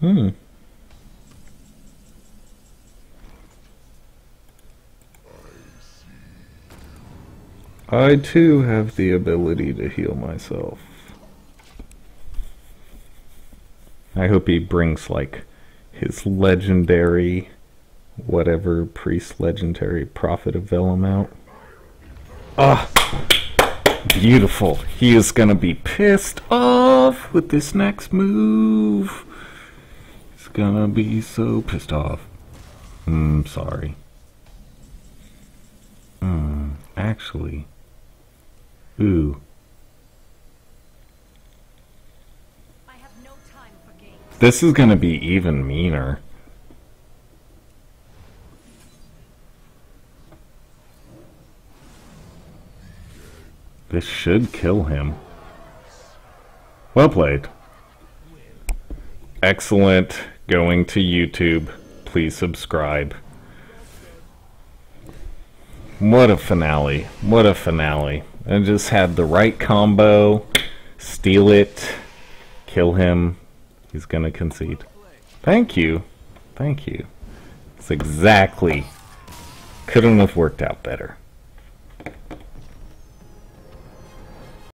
Hmm. I too have the ability to heal myself. I hope he brings like his legendary whatever priest legendary prophet of Velen out. Ah beautiful. He is gonna be pissed off with this next move. He's gonna be so pissed off. Hmm, sorry. Hmm, actually. Ooh. No this is gonna be even meaner. This should kill him. Well played. Excellent. Going to YouTube. Please subscribe. What a finale. What a finale. I just had the right combo. Steal it. Kill him. He's gonna concede. Thank you. Thank you. It's exactly. Couldn't have worked out better.